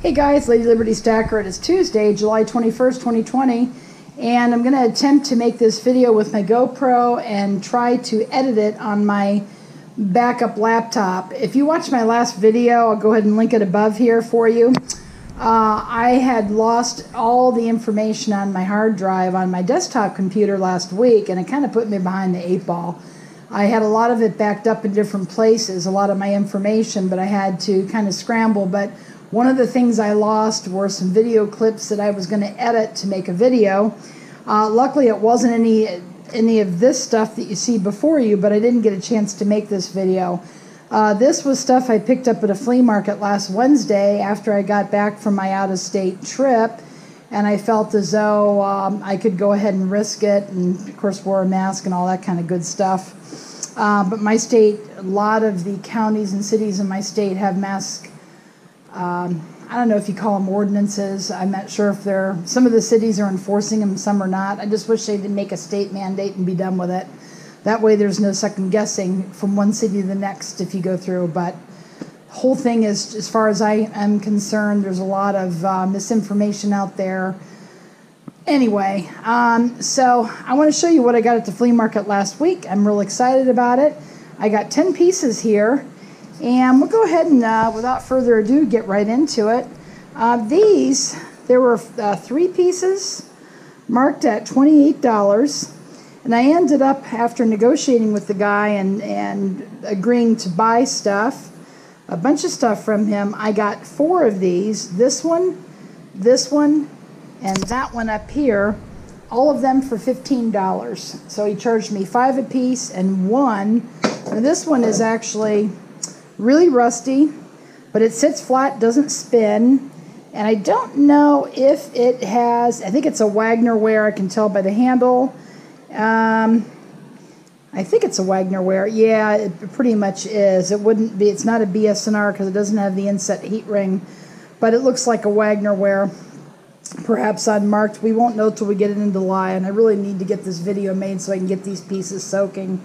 Hey guys, Lady Liberty Stacker. It is Tuesday, July 21st, 2020, and I'm going to attempt to make this video with my GoPro and try to edit it on my backup laptop. If you watched my last video, I'll go ahead and link it above here for you. Uh, I had lost all the information on my hard drive on my desktop computer last week, and it kind of put me behind the eight ball. I had a lot of it backed up in different places, a lot of my information, but I had to kind of scramble. But one of the things I lost were some video clips that I was going to edit to make a video. Uh, luckily, it wasn't any any of this stuff that you see before you, but I didn't get a chance to make this video. Uh, this was stuff I picked up at a flea market last Wednesday after I got back from my out of state trip, and I felt as though um, I could go ahead and risk it, and of course, wore a mask and all that kind of good stuff. Uh, but my state, a lot of the counties and cities in my state have mask um, I don't know if you call them ordinances. I'm not sure if they're, some of the cities are enforcing them, some are not. I just wish they'd make a state mandate and be done with it. That way there's no second guessing from one city to the next if you go through. But the whole thing is, as far as I am concerned, there's a lot of uh, misinformation out there. Anyway, um, so I want to show you what I got at the flea market last week. I'm real excited about it. I got 10 pieces here. And we'll go ahead and, uh, without further ado, get right into it. Uh, these, there were uh, three pieces marked at $28. And I ended up, after negotiating with the guy and, and agreeing to buy stuff, a bunch of stuff from him, I got four of these this one, this one, and that one up here, all of them for $15. So he charged me five a piece and one. And this one is actually really rusty, but it sits flat, doesn't spin. And I don't know if it has, I think it's a Wagner ware, I can tell by the handle. Um, I think it's a Wagner ware. Yeah, it pretty much is. It wouldn't be, it's not a BS&R because it doesn't have the inset heat ring, but it looks like a Wagner ware. Perhaps unmarked. We won't know till we get it into lye, and I really need to get this video made so I can get these pieces soaking.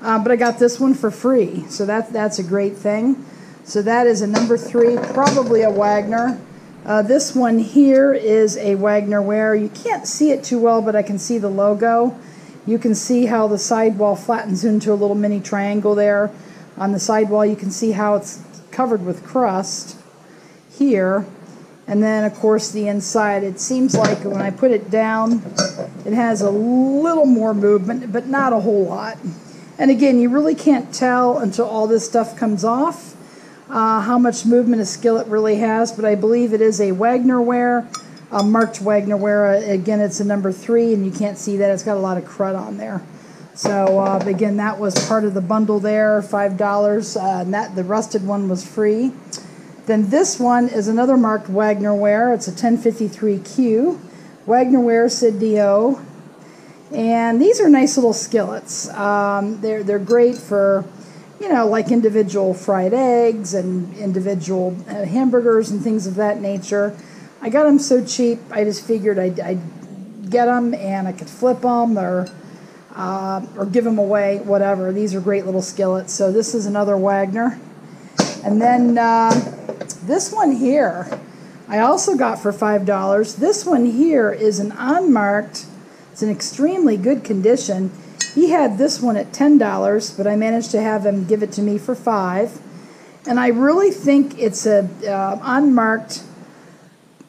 Uh, but I got this one for free, so that, that's a great thing. So that is a number three, probably a Wagner. Uh, this one here is a Wagner ware. You can't see it too well, but I can see the logo. You can see how the sidewall flattens into a little mini triangle there. On the sidewall, you can see how it's covered with crust here. And then, of course, the inside. It seems like when I put it down, it has a little more movement, but not a whole lot. And again, you really can't tell until all this stuff comes off uh, how much movement a skillet really has, but I believe it is a Wagner ware, a marked Wagner ware. Again, it's a number three, and you can't see that. It's got a lot of crud on there. So uh, again, that was part of the bundle there, $5, uh, and that, the rusted one was free. Then this one is another marked Wagner ware. It's a 1053Q. Wagner ware Sidney -O- And these are nice little skillets. Um, they're, they're great for, you know, like individual fried eggs and individual uh, hamburgers and things of that nature. I got them so cheap, I just figured I'd, I'd get them and I could flip them or, uh, or give them away, whatever. These are great little skillets. So this is another Wagner. And then uh, this one here, I also got for $5. This one here is an unmarked it's in extremely good condition. He had this one at $10, but I managed to have him give it to me for 5 And I really think it's a uh, unmarked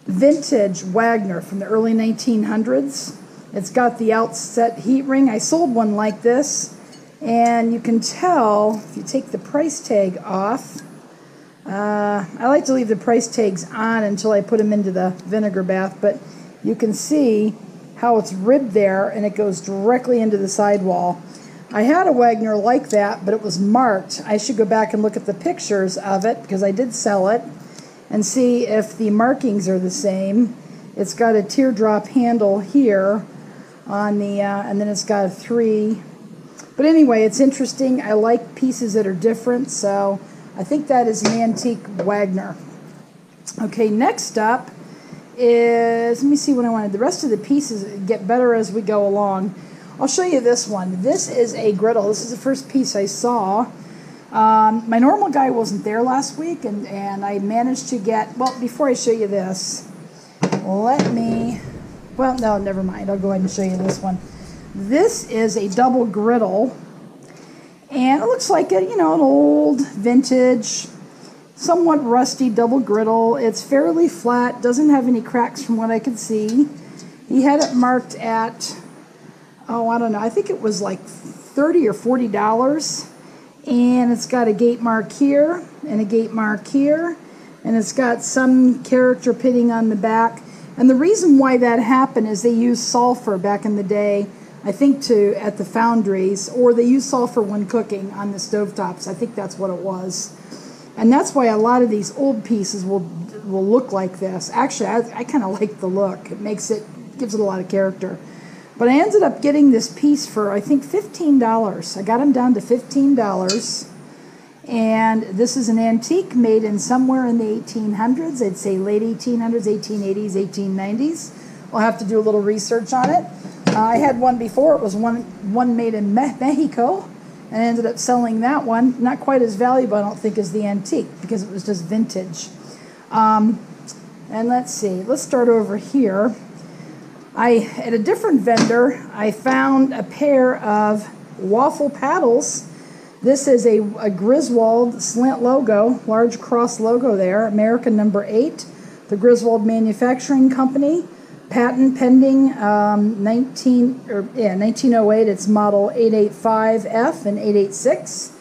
vintage Wagner from the early 1900s. It's got the outset heat ring. I sold one like this, and you can tell if you take the price tag off. Uh, I like to leave the price tags on until I put them into the vinegar bath, but you can see how it's ribbed there and it goes directly into the sidewall. I had a Wagner like that, but it was marked. I should go back and look at the pictures of it because I did sell it and see if the markings are the same. It's got a teardrop handle here on the, uh, and then it's got a three. But anyway, it's interesting. I like pieces that are different, so I think that is an antique Wagner. Okay, next up is, let me see what I wanted. The rest of the pieces get better as we go along. I'll show you this one. This is a griddle. This is the first piece I saw. Um, my normal guy wasn't there last week, and, and I managed to get, well, before I show you this, let me, well, no, never mind. I'll go ahead and show you this one. This is a double griddle, and it looks like a, you know, an old vintage, somewhat rusty double griddle. It's fairly flat, doesn't have any cracks from what I can see. He had it marked at, oh, I don't know, I think it was like 30 or $40 and it's got a gate mark here and a gate mark here. And it's got some character pitting on the back. And the reason why that happened is they used sulfur back in the day I think to at the foundries or they used sulfur when cooking on the stovetops. I think that's what it was and that's why a lot of these old pieces will will look like this actually I, I kind of like the look it makes it gives it a lot of character but I ended up getting this piece for, I think, $15. I got them down to $15. And this is an antique made in somewhere in the 1800s. I'd say late 1800s, 1880s, 1890s. We'll have to do a little research on it. Uh, I had one before. It was one, one made in Me Mexico. And I ended up selling that one. Not quite as valuable, I don't think, as the antique because it was just vintage. Um, and let's see. Let's start over here. I at a different vendor, I found a pair of waffle paddles. This is a, a Griswold slant logo, large cross logo there, American number eight, the Griswold Manufacturing Company, patent pending um, 19 or yeah 1908. It's model 885F and 886.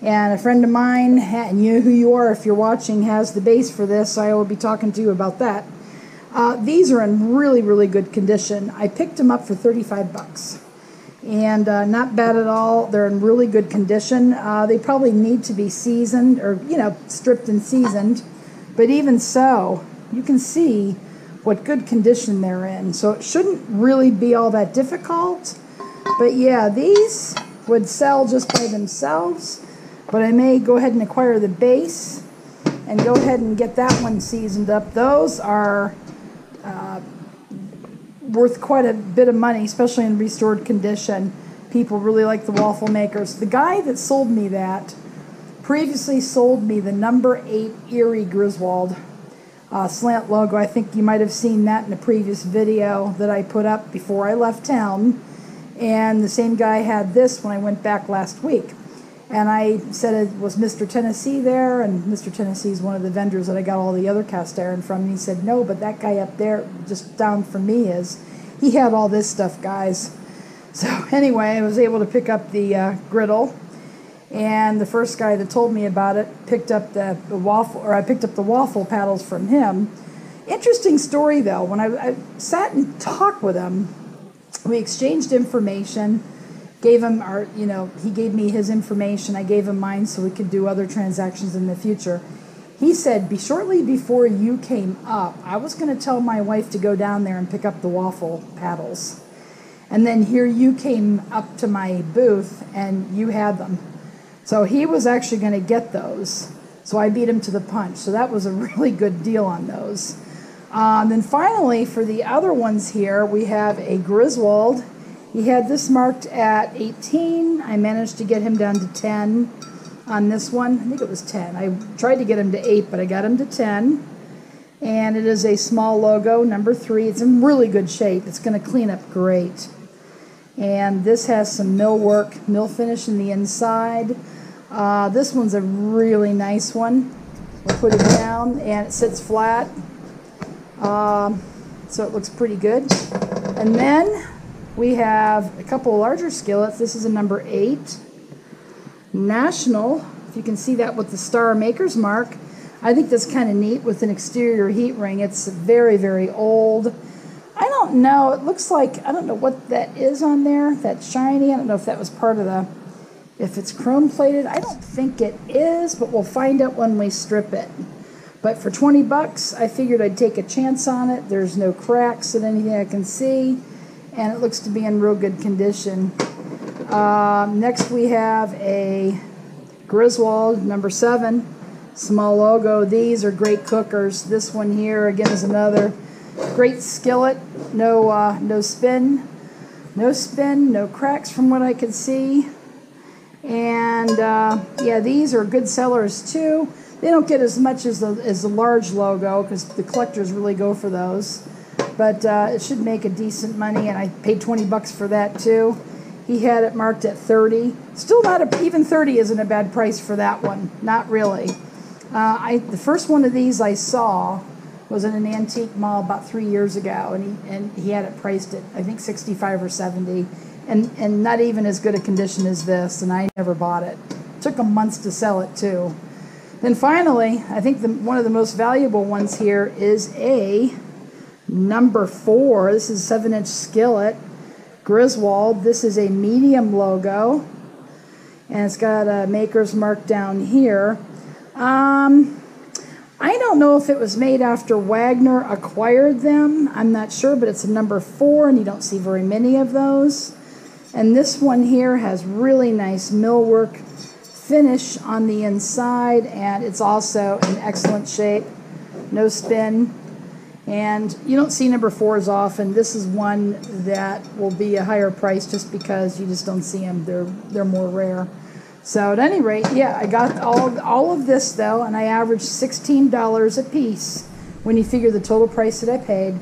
And a friend of mine, and you know who you are if you're watching, has the base for this. So I will be talking to you about that. Uh, these are in really, really good condition. I picked them up for 35 bucks. And uh, not bad at all. They're in really good condition. Uh, they probably need to be seasoned or, you know, stripped and seasoned. But even so, you can see what good condition they're in. So it shouldn't really be all that difficult. But yeah, these would sell just by themselves. But I may go ahead and acquire the base and go ahead and get that one seasoned up. Those are uh, worth quite a bit of money, especially in restored condition. People really like the waffle makers. The guy that sold me that previously sold me the number eight Erie Griswold uh, slant logo. I think you might have seen that in a previous video that I put up before I left town. And the same guy had this when I went back last week. And I said it was Mr. Tennessee there, and Mr. Tennessee is one of the vendors that I got all the other cast iron from. And he said, No, but that guy up there, just down from me, is he had all this stuff, guys. So, anyway, I was able to pick up the uh, griddle. And the first guy that told me about it picked up the, the waffle, or I picked up the waffle paddles from him. Interesting story, though. When I, I sat and talked with him, we exchanged information gave him our, you know, he gave me his information. I gave him mine so we could do other transactions in the future. He said, be shortly before you came up, I was going to tell my wife to go down there and pick up the waffle paddles. And then here you came up to my booth and you had them. So he was actually going to get those. So I beat him to the punch. So that was a really good deal on those. Um, then finally, for the other ones here, we have a Griswold he had this marked at 18. I managed to get him down to 10 on this one. I think it was 10. I tried to get him to 8, but I got him to 10. And it is a small logo, number 3. It's in really good shape. It's going to clean up great. And this has some mill work, mill finish in the inside. Uh, this one's a really nice one. We'll put it down, and it sits flat. Um, so it looks pretty good. And then we have a couple larger skillets. This is a number eight. National, if you can see that with the star maker's mark. I think that's kind of neat with an exterior heat ring. It's very, very old. Don't know. It looks like, I don't know what that is on there. That's shiny. I don't know if that was part of the, if it's chrome plated. I don't think it is, but we'll find out when we strip it. But for 20 bucks, I figured I'd take a chance on it. There's no cracks in anything I can see and it looks to be in real good condition. Um, next we have a Griswold number seven, small logo. These are great cookers. This one here again is another great skillet. No, uh, no spin, no spin, no cracks from what I can see. And uh, yeah, these are good sellers too. They don't get as much as the, as the large logo because the collectors really go for those. But uh, it should make a decent money, and I paid 20 bucks for that too. He had it marked at 30. Still not a, even 30 isn't a bad price for that one. Not really. Uh, I the first one of these I saw was in an antique mall about three years ago, and he and he had it priced at I think 65 or 70, and and not even as good a condition as this. And I never bought it. Took them months to sell it too. Then finally, I think the, one of the most valuable ones here is a number four. This is a seven inch skillet. Griswold. This is a medium logo. And it's got a maker's mark down here. Um, I don't know if it was made after Wagner acquired them. I'm not sure, but it's a number four, and you don't see very many of those. And this one here has really nice millwork finish on the inside, and it's also in excellent shape. No spin. And you don't see number fours often. This is one that will be a higher price just because you just don't see them. They're they're more rare. So at any rate, yeah, I got all all of this though, and I averaged sixteen dollars a piece when you figure the total price that I paid.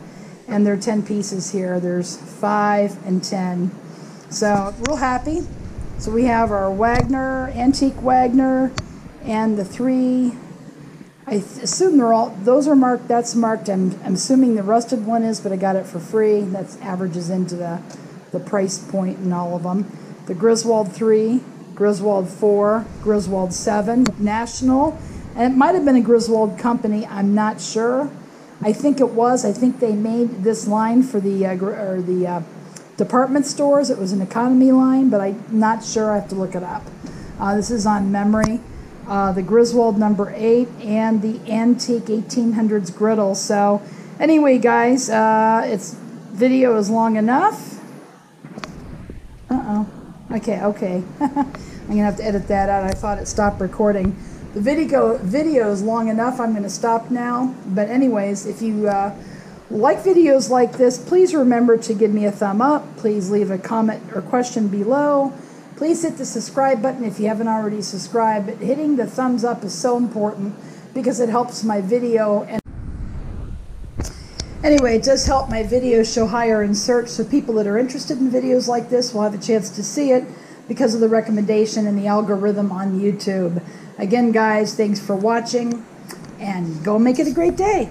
And there are ten pieces here. There's five and ten. So real happy. So we have our Wagner, antique Wagner, and the three. I assume they're all, those are marked, that's marked. I'm, I'm assuming the rusted one is, but I got it for free. That averages into the, the price point in all of them. The Griswold 3, Griswold 4, Griswold 7, National, and it might have been a Griswold company, I'm not sure. I think it was. I think they made this line for the, uh, or the uh, department stores. It was an economy line, but I'm not sure. I have to look it up. Uh, this is on memory uh, the Griswold number eight, and the antique 1800s griddle. So, anyway, guys, uh, its video is long enough. Okay, okay. I'm gonna have to edit that out. I thought it stopped recording. The video video is long enough. I'm gonna stop now. But anyways, if you uh, like videos like this, please remember to give me a thumb up. Please leave a comment or question below. Please hit the subscribe button if you haven't already subscribed. Hitting the thumbs up is so important because it helps my video and Anyway, it does help my videos show higher in search, so people that are interested in videos like this will have a chance to see it because of the recommendation and the algorithm on YouTube. Again, guys, thanks for watching, and go make it a great day.